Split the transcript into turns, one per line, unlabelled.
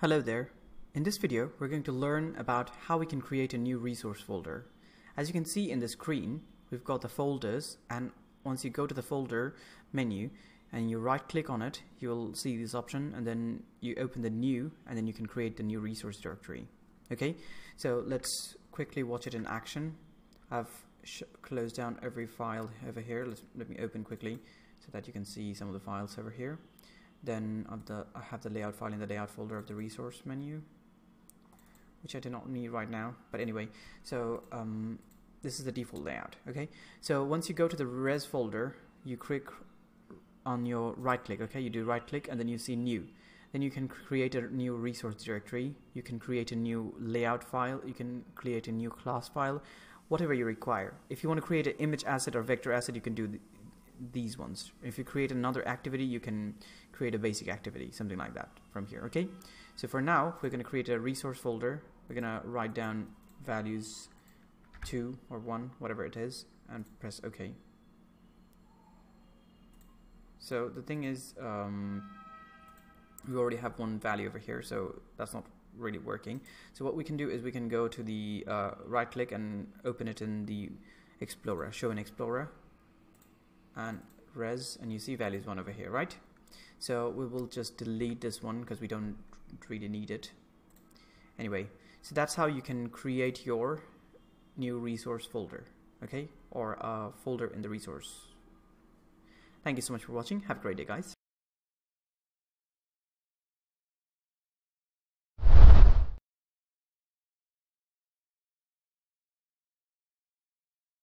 Hello there. In this video, we're going to learn about how we can create a new resource folder. As you can see in the screen, we've got the folders and once you go to the folder menu and you right click on it, you'll see this option and then you open the new and then you can create the new resource directory. Okay, so let's quickly watch it in action. I've closed down every file over here. Let's, let me open quickly so that you can see some of the files over here then of the, I have the layout file in the layout folder of the resource menu which I do not need right now but anyway so um, this is the default layout okay? So once you go to the res folder you click on your right click okay? You do right click and then you see new. Then you can create a new resource directory you can create a new layout file you can create a new class file whatever you require. If you want to create an image asset or vector asset you can do these ones. If you create another activity, you can create a basic activity, something like that from here, okay? So for now, we're going to create a resource folder. We're going to write down values 2 or 1, whatever it is, and press OK. So the thing is, um, we already have one value over here, so that's not really working. So what we can do is we can go to the uh, right click and open it in the Explorer, show in Explorer, and res and you see values one over here right? So we will just delete this one because we don't really need it. Anyway so that's how you can create your new resource folder okay? Or a folder in the resource. Thank you so much for watching. Have a great day guys